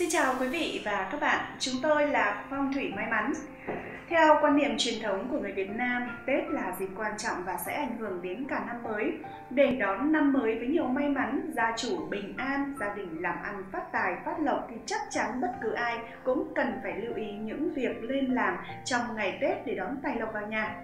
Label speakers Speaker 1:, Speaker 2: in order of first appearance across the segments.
Speaker 1: Xin chào quý vị và các bạn, chúng tôi là Phong Thủy May Mắn. Theo quan niệm truyền thống của người Việt Nam, Tết là dịp quan trọng và sẽ ảnh hưởng đến cả năm mới. Để đón năm mới với nhiều may mắn, gia chủ bình an, gia đình làm ăn phát tài, phát lộc thì chắc chắn bất cứ ai cũng cần phải lưu ý những việc lên làm trong ngày Tết để đón tài lộc vào nhà.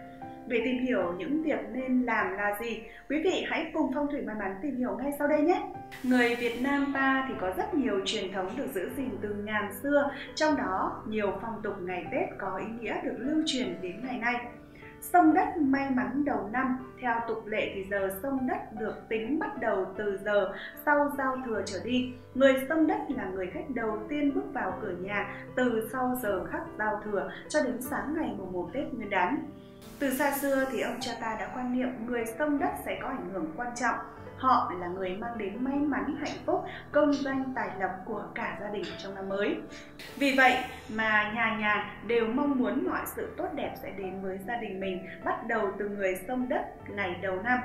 Speaker 1: Để tìm hiểu những việc nên làm là gì, quý vị hãy cùng Phong thủy may mắn tìm hiểu ngay sau đây nhé. Người Việt Nam ta thì có rất nhiều truyền thống được giữ gìn từ ngàn xưa, trong đó nhiều phong tục ngày Tết có ý nghĩa được lưu truyền đến ngày nay. Sông đất may mắn đầu năm, theo tục lệ thì giờ sông đất được tính bắt đầu từ giờ sau giao thừa trở đi. Người sông đất là người khách đầu tiên bước vào cửa nhà từ sau giờ khắc giao thừa cho đến sáng ngày mùng 1 Tết Nguyên đán. Từ xa xưa thì ông cha ta đã quan niệm người sông đất sẽ có ảnh hưởng quan trọng. Họ là người mang đến may mắn, hạnh phúc, công danh, tài lộc của cả gia đình trong năm mới. Vì vậy mà nhà nhà đều mong muốn mọi sự tốt đẹp sẽ đến với gia đình mình bắt đầu từ người sông đất ngày đầu năm.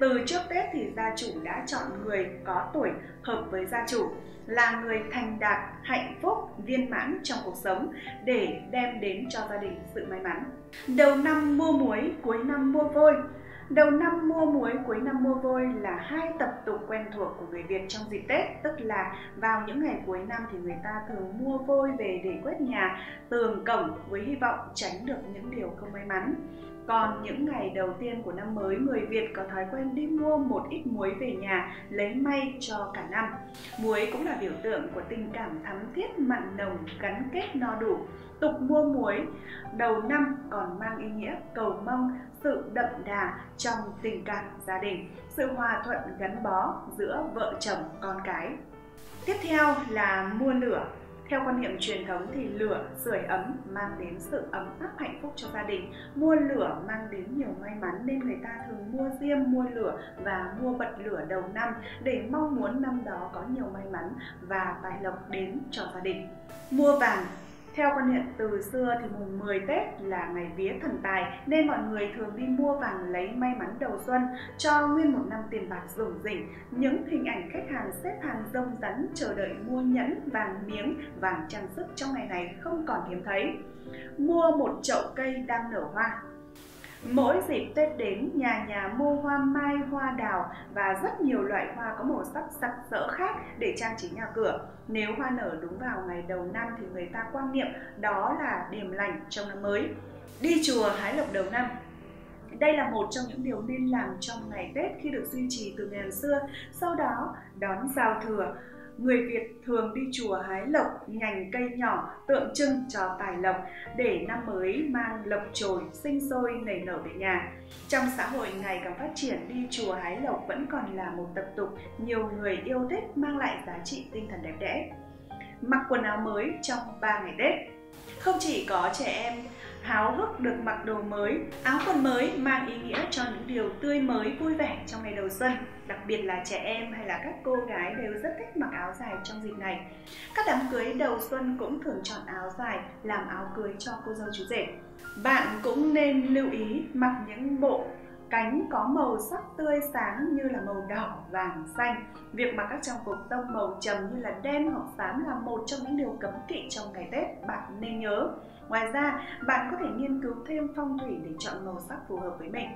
Speaker 1: Từ trước Tết thì gia chủ đã chọn người có tuổi hợp với gia chủ là người thành đạt, hạnh phúc, viên mãn trong cuộc sống để đem đến cho gia đình sự may mắn. Đầu năm mua muối, cuối năm mua vôi. Đầu năm mua muối, cuối năm mua vôi là hai tập tục quen thuộc của người Việt trong dịp Tết, tức là vào những ngày cuối năm thì người ta thường mua vôi về để quét nhà, tường cổng với hy vọng tránh được những điều không may mắn. Còn những ngày đầu tiên của năm mới, người Việt có thói quen đi mua một ít muối về nhà lấy may cho cả năm. Muối cũng là biểu tượng của tình cảm thắm thiết mặn nồng gắn kết no đủ. Tục mua muối đầu năm còn mang ý nghĩa cầu mong sự đậm đà trong tình cảm gia đình, sự hòa thuận gắn bó giữa vợ chồng con cái. Tiếp theo là mua lửa theo quan niệm truyền thống thì lửa, sưởi ấm mang đến sự ấm áp hạnh phúc cho gia đình. Mua lửa mang đến nhiều may mắn nên người ta thường mua diêm, mua lửa và mua bật lửa đầu năm để mong muốn năm đó có nhiều may mắn và tài lộc đến cho gia đình. Mua vàng theo quan niệm từ xưa thì mùng 10 Tết là ngày vía thần tài nên mọi người thường đi mua vàng lấy may mắn đầu xuân cho nguyên một năm tiền bạc rủng rỉnh. Những hình ảnh khách hàng xếp hàng rông rắn chờ đợi mua nhẫn, vàng miếng, vàng trang sức trong ngày này không còn hiếm thấy. Mua một chậu cây đang nở hoa Mỗi dịp Tết đến, nhà nhà mua hoa mai, hoa đào và rất nhiều loại hoa có màu sắc sặc sỡ khác để trang trí nhà cửa. Nếu hoa nở đúng vào ngày đầu năm thì người ta quan niệm đó là điểm lành trong năm mới. Đi chùa hái lộc đầu năm đây là một trong những điều nên làm trong ngày Tết khi được duy trì từ ngàn xưa. Sau đó, đón giao thừa, người Việt thường đi chùa hái lộc, nhành cây nhỏ tượng trưng cho tài lộc để năm mới mang lộc trồi, sinh sôi nảy nở về nhà. Trong xã hội ngày càng phát triển, đi chùa hái lộc vẫn còn là một tập tục nhiều người yêu thích mang lại giá trị tinh thần đẹp đẽ. Mặc quần áo mới trong 3 ngày Tết Không chỉ có trẻ em háo hức được mặc đồ mới. Áo quần mới mang ý nghĩa cho những điều tươi mới vui vẻ trong ngày đầu xuân. Đặc biệt là trẻ em hay là các cô gái đều rất thích mặc áo dài trong dịp này. Các đám cưới đầu xuân cũng thường chọn áo dài làm áo cưới cho cô dâu chú rể. Bạn cũng nên lưu ý mặc những bộ cánh có màu sắc tươi sáng như là màu đỏ, vàng, xanh. Việc mặc các trang phục tông màu trầm như là đen hoặc xám là một trong những điều cấm kỵ trong ngày Tết bạn nên nhớ. Ngoài ra, bạn có thể nghiên cứu thêm phong thủy để chọn màu sắc phù hợp với mình.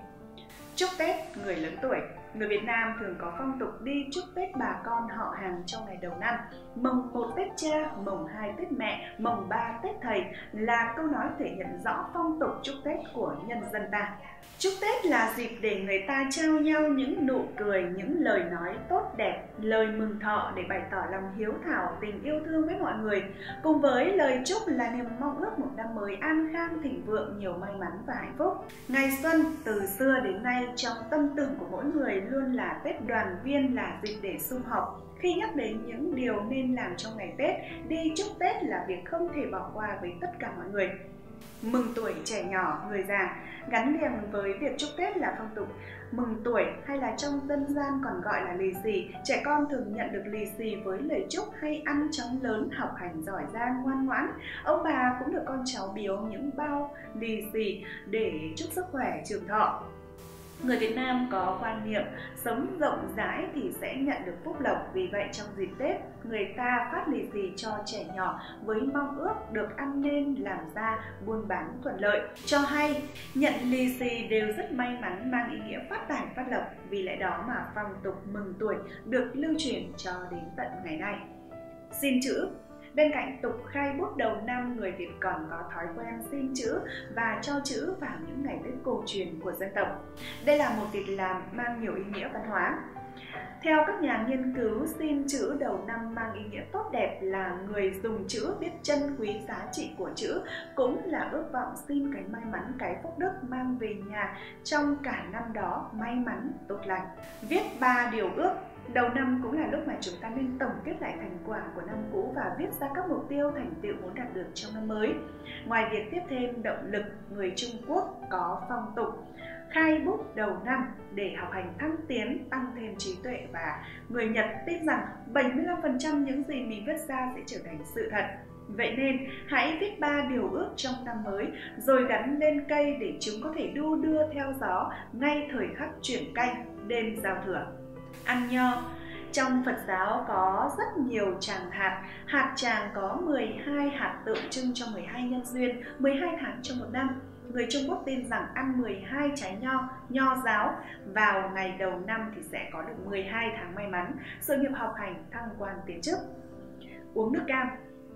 Speaker 1: Chúc Tết người lớn tuổi Người Việt Nam thường có phong tục đi chúc Tết bà con họ hàng trong ngày đầu năm. Mồng 1 Tết cha, mồng 2 Tết mẹ, mồng 3 Tết thầy là câu nói thể hiện rõ phong tục chúc Tết của nhân dân ta. Chúc Tết là dịp để người ta trao nhau những nụ cười, những lời nói tốt đẹp, lời mừng thọ để bày tỏ lòng hiếu thảo, tình yêu thương với mọi người. Cùng với lời chúc là niềm mong ước một năm mới an khang, thịnh vượng, nhiều may mắn và hạnh phúc. Ngày xuân từ xưa đến nay trong tâm tưởng của mỗi người luôn là Tết đoàn viên là dịp để sum họp. Khi nhắc đến những điều nên làm trong ngày Tết, đi chúc Tết là việc không thể bỏ qua với tất cả mọi người. Mừng tuổi trẻ nhỏ, người già gắn liền với việc chúc Tết là phong tục mừng tuổi hay là trong dân gian còn gọi là lì xì. Trẻ con thường nhận được lì xì với lời chúc hay ăn chóng lớn, học hành giỏi giang, ngoan ngoãn. Ông bà cũng được con cháu biếu những bao lì xì để chúc sức khỏe trường thọ. Người Việt Nam có quan niệm sống rộng rãi thì sẽ nhận được phúc lộc, vì vậy trong dịp Tết, người ta phát lì xì cho trẻ nhỏ với mong ước được ăn nên làm ra buôn bán thuận lợi. Cho hay, nhận lì xì đều rất may mắn mang ý nghĩa phát tài phát lộc, vì lẽ đó mà phong tục mừng tuổi được lưu truyền cho đến tận ngày nay. Xin chữ Bên cạnh tục khai bút đầu năm, người Việt còn có thói quen xin chữ và cho chữ vào những ngày Tết cổ truyền của dân tộc. Đây là một việc làm mang nhiều ý nghĩa văn hóa. Theo các nhà nghiên cứu, xin chữ đầu năm mang ý nghĩa tốt đẹp là người dùng chữ biết trân quý giá trị của chữ, cũng là ước vọng xin cái may mắn, cái phúc đức mang về nhà trong cả năm đó may mắn, tốt lành. Viết ba điều ước Đầu năm cũng là lúc mà chúng ta nên tổng kết lại thành quả của năm cũ và viết ra các mục tiêu thành tựu muốn đạt được trong năm mới. Ngoài việc tiếp thêm động lực, người Trung Quốc có phong tục khai bút đầu năm để học hành thăng tiến, tăng thêm trí tuệ và người Nhật tin rằng 75% những gì mình viết ra sẽ trở thành sự thật. Vậy nên, hãy viết ba điều ước trong năm mới rồi gắn lên cây để chúng có thể đu đưa theo gió ngay thời khắc chuyển canh đêm giao thừa ăn nho. Trong Phật giáo có rất nhiều tràng hạt, hạt tràng có 12 hạt tượng trưng cho 12 nhân duyên, 12 tháng trong một năm. Người Trung Quốc tin rằng ăn 12 trái nho, nho giáo vào ngày đầu năm thì sẽ có được 12 tháng may mắn, sự nghiệp học hành thăng quan tiến chức. Uống nước cam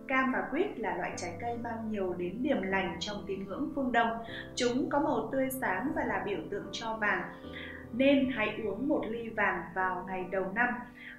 Speaker 1: Cam và quýt là loại trái cây mang nhiều đến điểm lành trong tín ngưỡng phương Đông. Chúng có màu tươi sáng và là biểu tượng cho vàng nên hãy uống một ly vàng vào ngày đầu năm,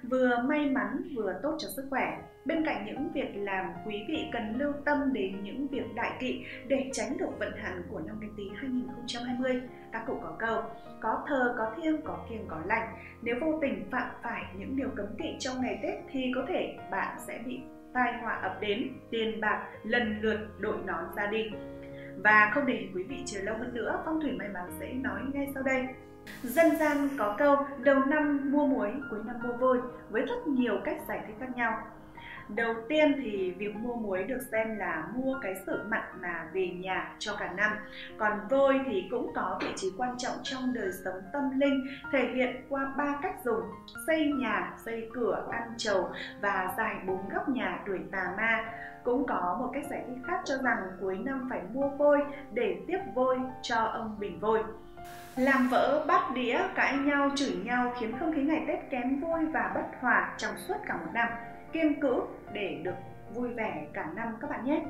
Speaker 1: vừa may mắn vừa tốt cho sức khỏe. Bên cạnh những việc làm, quý vị cần lưu tâm đến những việc đại kỵ để tránh được vận hạn của năm canh tí 2020. Các cụ có câu, có thờ, có thiêng, có kiêng, có lành. Nếu vô tình phạm phải những điều cấm kỵ trong ngày Tết thì có thể bạn sẽ bị tai họa ập đến, tiền bạc lần lượt đội nón ra đi. Và không để quý vị chờ lâu hơn nữa, phong thủy may mắn sẽ nói ngay sau đây. Dân gian có câu đầu năm mua muối, cuối năm mua vôi với rất nhiều cách giải thích khác nhau. Đầu tiên thì việc mua muối được xem là mua cái sự mặn mà về nhà cho cả năm. Còn vôi thì cũng có vị trí quan trọng trong đời sống tâm linh, thể hiện qua ba cách dùng: xây nhà, xây cửa, ăn trầu và giải bốn góc nhà đuổi tà ma. Cũng có một cách giải thích khác cho rằng cuối năm phải mua vôi để tiếp vôi cho ông bình vôi làm vỡ bát đĩa, cãi nhau, chửi nhau khiến không khí ngày Tết kém vui và bất hòa trong suốt cả một năm. Kiên cữ để được vui vẻ cả năm các bạn nhé.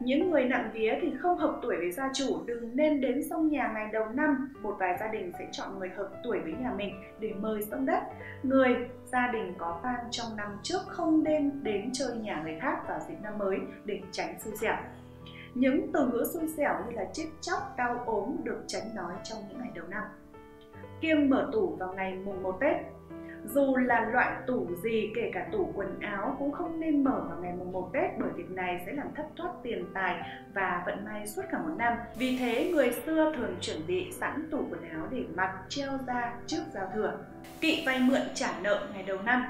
Speaker 1: Những người nặng vía thì không hợp tuổi với gia chủ đừng nên đến sông nhà ngày đầu năm. Một vài gia đình sẽ chọn người hợp tuổi với nhà mình để mời sông đất. Người gia đình có tang trong năm trước không nên đến chơi nhà người khác vào dịp năm mới để tránh xui xẻo. Những từ ngữ xui xẻo như là chết chóc, đau ốm được tránh nói trong những ngày đầu năm. Kiêng mở tủ vào ngày mùng 1 Tết dù là loại tủ gì, kể cả tủ quần áo cũng không nên mở vào ngày mùng 1 Tết bởi việc này sẽ làm thất thoát tiền tài và vận may suốt cả một năm. Vì thế, người xưa thường chuẩn bị sẵn tủ quần áo để mặc treo ra trước giao thừa. Kỵ vay mượn trả nợ ngày đầu năm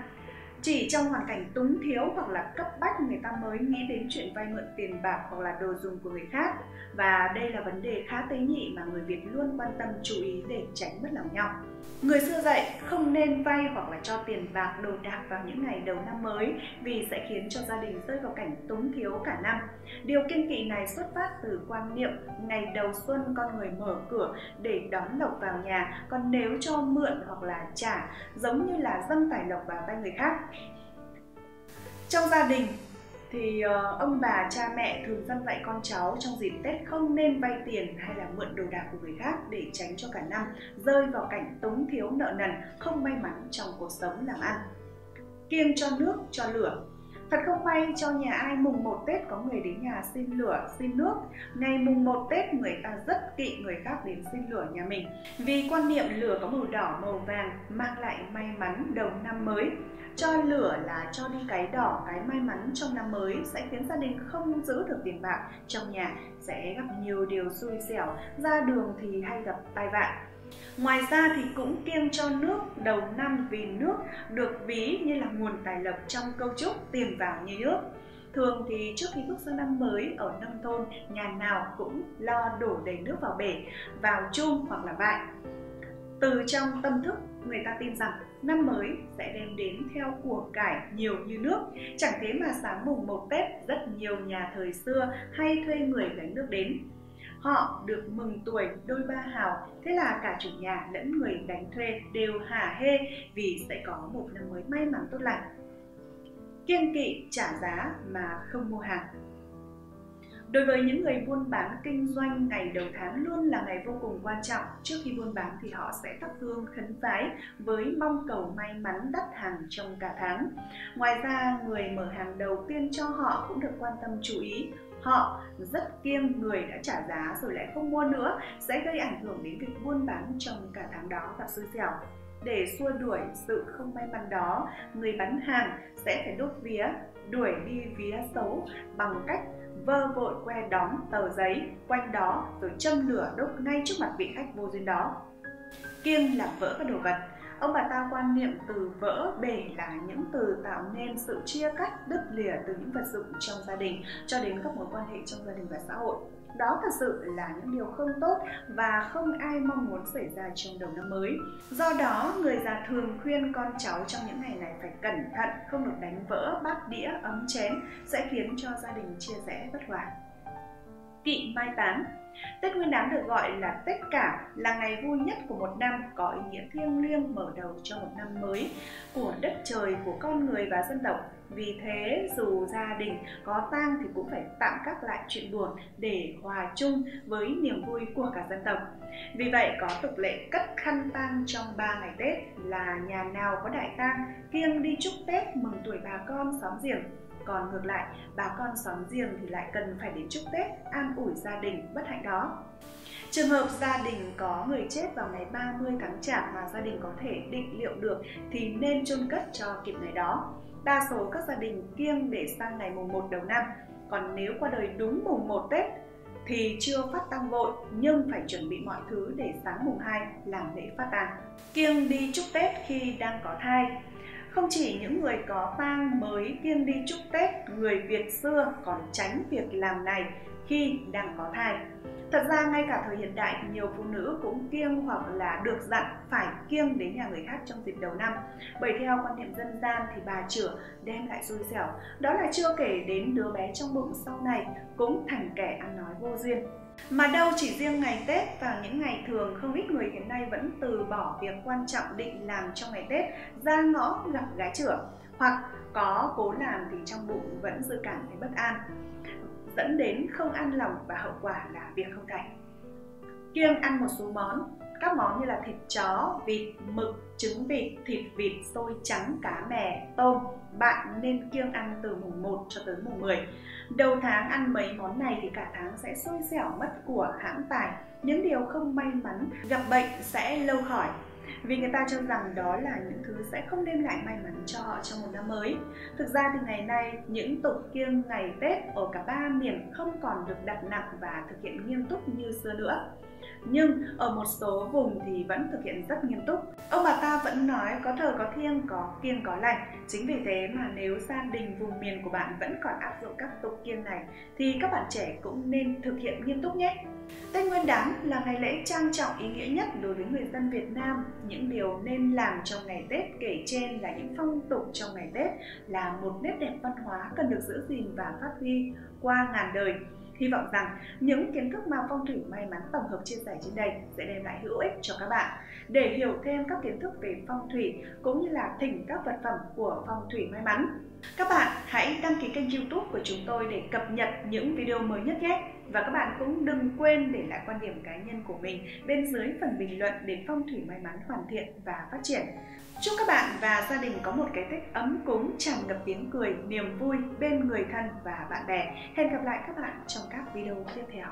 Speaker 1: chỉ trong hoàn cảnh túng thiếu hoặc là cấp bách người ta mới nghĩ đến chuyện vay mượn tiền bạc hoặc là đồ dùng của người khác và đây là vấn đề khá tế nhị mà người Việt luôn quan tâm chú ý để tránh mất lòng nhau. Người xưa dạy không nên vay hoặc là cho tiền bạc đồ đạc vào những ngày đầu năm mới vì sẽ khiến cho gia đình rơi vào cảnh túng thiếu cả năm. Điều kiên kỵ này xuất phát từ quan niệm ngày đầu xuân con người mở cửa để đón lộc vào nhà, còn nếu cho mượn hoặc là trả giống như là dâng tài lộc vào tay người khác. Trong gia đình thì uh, ông bà cha mẹ thường dặn dạy con cháu trong dịp Tết không nên vay tiền hay là mượn đồ đạc của người khác để tránh cho cả năm rơi vào cảnh túng thiếu nợ nần, không may mắn trong cuộc sống làm ăn. Kiêng cho nước, cho lửa Thật không may cho nhà ai mùng 1 Tết có người đến nhà xin lửa, xin nước. Ngày mùng 1 Tết người ta rất kỵ người khác đến xin lửa nhà mình. Vì quan niệm lửa có màu đỏ, màu vàng mang lại may mắn đầu năm mới. Cho lửa là cho đi cái đỏ, cái may mắn trong năm mới sẽ khiến gia đình không giữ được tiền bạc trong nhà sẽ gặp nhiều điều xui xẻo, ra đường thì hay gặp tai vạ. Ngoài ra thì cũng kiêng cho nước đầu năm vì nước được ví như là nguồn tài lộc trong câu chúc tiền vào như nước. Thường thì trước khi bước sang năm mới ở nông thôn, nhà nào cũng lo đổ đầy nước vào bể, vào chum hoặc là vại. Từ trong tâm thức, người ta tin rằng năm mới sẽ đem đến theo của cải nhiều như nước. Chẳng thế mà sáng mùng 1 Tết, rất nhiều nhà thời xưa hay thuê người gánh nước đến. Họ được mừng tuổi đôi ba hào, thế là cả chủ nhà lẫn người đánh thuê đều hả hê vì sẽ có một năm mới may mắn tốt lành. kiên kỵ trả giá mà không mua hàng Đối với những người buôn bán kinh doanh, ngày đầu tháng luôn là ngày vô cùng quan trọng. Trước khi buôn bán thì họ sẽ thắp hương khấn vái với mong cầu may mắn đắt hàng trong cả tháng. Ngoài ra, người mở hàng đầu tiên cho họ cũng được quan tâm chú ý. Họ rất kiêng người đã trả giá rồi lại không mua nữa sẽ gây ảnh hưởng đến việc buôn bán trong cả tháng đó và xui xẻo. Để xua đuổi sự không may mắn đó, người bán hàng sẽ phải đốt vía, đuổi đi vía xấu bằng cách vơ vội que đóng tờ giấy quanh đó rồi châm lửa đốt ngay trước mặt vị khách vô duyên đó. Kiêng làm vỡ các đồ vật. Ông bà ta quan niệm từ vỡ bể là những từ tạo nên sự chia cắt đứt lìa từ những vật dụng trong gia đình cho đến các mối quan hệ trong gia đình và xã hội. Đó thật sự là những điều không tốt và không ai mong muốn xảy ra trong đầu năm mới. Do đó, người già thường khuyên con cháu trong những ngày này phải cẩn thận, không được đánh vỡ bát đĩa, ấm chén sẽ khiến cho gia đình chia rẽ bất hòa. Kỵ mai táng Tết Nguyên đán được gọi là Tết Cả là ngày vui nhất của một năm có ý nghĩa thiêng liêng mở đầu cho một năm mới của đất trời, của con người và dân tộc. Vì thế dù gia đình có tang thì cũng phải tạm các lại chuyện buồn để hòa chung với niềm vui của cả dân tộc. Vì vậy có tục lệ cất khăn tang trong 3 ngày Tết là nhà nào có đại tang kiêng đi chúc Tết mừng tuổi bà con xóm giềng còn ngược lại, bà con xóm giềng thì lại cần phải đến chúc Tết, an ủi gia đình bất hạnh đó. Trường hợp gia đình có người chết vào ngày 30 tháng Chạp mà gia đình có thể định liệu được thì nên chôn cất cho kịp ngày đó. Đa số các gia đình kiêng để sang ngày mùng 1 đầu năm, còn nếu qua đời đúng mùng 1 Tết thì chưa phát tang vội nhưng phải chuẩn bị mọi thứ để sáng mùng 2 làm lễ phát tang. Kiêng đi chúc Tết khi đang có thai không chỉ những người có tang mới kiêng đi chúc Tết, người Việt xưa còn tránh việc làm này khi đang có thai. Thật ra ngay cả thời hiện đại thì nhiều phụ nữ cũng kiêng hoặc là được dặn phải kiêng đến nhà người khác trong dịp đầu năm. Bởi theo quan niệm dân gian thì bà chửa đem lại xui xẻo. Đó là chưa kể đến đứa bé trong bụng sau này cũng thành kẻ ăn nói vô duyên. Mà đâu chỉ riêng ngày Tết và những ngày thường không ít người hiện nay vẫn từ bỏ việc quan trọng định làm trong ngày Tết ra ngõ gặp gái chửa hoặc có cố làm thì trong bụng vẫn dự cảm thấy bất an dẫn đến không an lòng và hậu quả là việc không thành. Kiêng ăn một số món, các món như là thịt chó, vịt, mực, trứng vịt, thịt vịt, xôi trắng, cá mè, tôm, bạn nên kiêng ăn từ mùng 1 cho tới mùng 10. Đầu tháng ăn mấy món này thì cả tháng sẽ xôi xẻo mất của hãng tài. Những điều không may mắn gặp bệnh sẽ lâu khỏi vì người ta cho rằng đó là những thứ sẽ không đem lại may mắn cho họ trong một năm mới. Thực ra thì ngày nay, những tục kiêng ngày Tết ở cả ba miền không còn được đặt nặng và thực hiện nghiêm túc như xưa nữa. Nhưng ở một số vùng thì vẫn thực hiện rất nghiêm túc. Ông bà ta vẫn nói có thờ có thiêng, có kiêng có lành. Chính vì thế mà nếu gia đình vùng miền của bạn vẫn còn áp dụng các tục kiêng này thì các bạn trẻ cũng nên thực hiện nghiêm túc nhé. Tết Nguyên đán là ngày lễ trang trọng ý nghĩa nhất đối với người dân Việt Nam. Những điều nên làm trong ngày Tết kể trên là những phong tục trong ngày Tết là một nét đẹp văn hóa cần được giữ gìn và phát huy qua ngàn đời. Hy vọng rằng những kiến thức mà phong thủy may mắn tổng hợp chia sẻ trên đây sẽ đem lại hữu ích cho các bạn. Để hiểu thêm các kiến thức về phong thủy cũng như là thỉnh các vật phẩm của phong thủy may mắn, các bạn hãy đăng ký kênh youtube của chúng tôi để cập nhật những video mới nhất nhé. Và các bạn cũng đừng quên để lại quan điểm cá nhân của mình bên dưới phần bình luận để phong thủy may mắn hoàn thiện và phát triển. Chúc các bạn và gia đình có một cái Tết ấm cúng, tràn ngập tiếng cười, niềm vui bên người thân và bạn bè. Hẹn gặp lại các bạn trong các video tiếp theo.